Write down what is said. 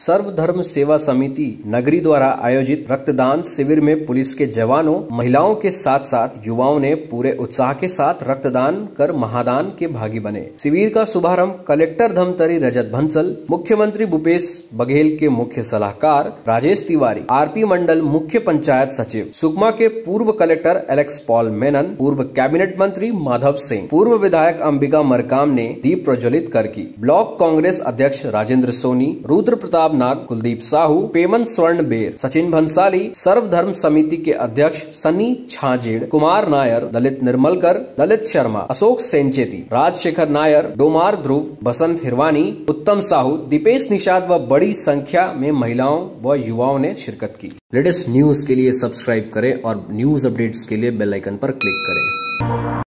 सर्वधर्म सेवा समिति नगरी द्वारा आयोजित रक्तदान शिविर में पुलिस के जवानों, महिलाओं के साथ साथ युवाओं ने पूरे उत्साह के साथ रक्तदान कर महादान के भागी बने। शिविर का शुभारंभ कलेक्टर धमतरी रजत भंसल, मुख्यमंत्री भूपेश बघेल के मुख्य सलाहकार राजेश तिवारी, आरपी मंडल मुख्य पंचायत सचिव सुकमा के पूर्व कलेक्टर एलेक्स पॉल मेनन, पूर्व कैबिनेट मंत्री माधव सिंह, पूर्व विधायक अंबिका मरकाम ने दीप प्रज्वलित कर की। ब्लॉक कांग्रेस अध्यक्ष राजेंद्र सोनी, रुद्र प्रताप नाग कुलदीप साहू, पेमन स्वर्ण बेर, सचिन भंसाली सर्वधर्म समिति के अध्यक्ष सनी छाजेड़, कुमार नायर ललित निर्मलकर ललित शर्मा, अशोक सेंचेती राजशेखर नायर, डोमार ध्रुव, बसंत हिरवानी, उत्तम साहू, दीपेश निषाद व बड़ी संख्या में महिलाओं व युवाओं ने शिरकत की। लेटेस्ट न्यूज़ के लिए सब्सक्राइब करें और न्यूज़ अपडेट्स के लिए बेल आइकन पर क्लिक करें।